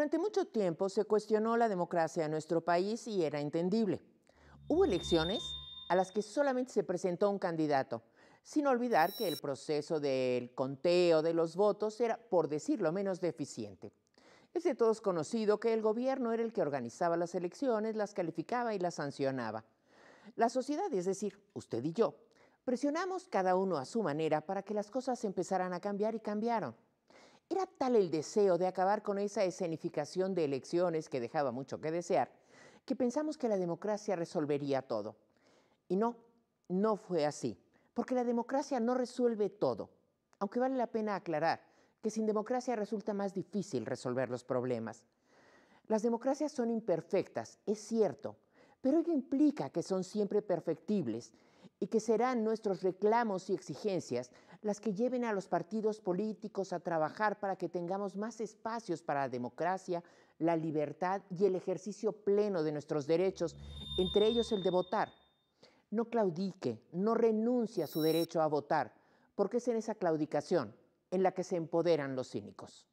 Durante mucho tiempo se cuestionó la democracia en nuestro país y era entendible. Hubo elecciones a las que solamente se presentó un candidato, sin olvidar que el proceso del conteo de los votos era, por decirlo menos, deficiente. Es de todos conocido que el gobierno era el que organizaba las elecciones, las calificaba y las sancionaba. La sociedad, es decir, usted y yo, presionamos cada uno a su manera para que las cosas empezaran a cambiar y cambiaron. Era tal el deseo de acabar con esa escenificación de elecciones que dejaba mucho que desear, que pensamos que la democracia resolvería todo. Y no, no fue así, porque la democracia no resuelve todo, aunque vale la pena aclarar que sin democracia resulta más difícil resolver los problemas. Las democracias son imperfectas, es cierto, pero ello implica que son siempre perfectibles y que serán nuestros reclamos y exigencias las que lleven a los partidos políticos a trabajar para que tengamos más espacios para la democracia, la libertad y el ejercicio pleno de nuestros derechos, entre ellos el de votar. No claudique, no renuncie a su derecho a votar, porque es en esa claudicación en la que se empoderan los cínicos.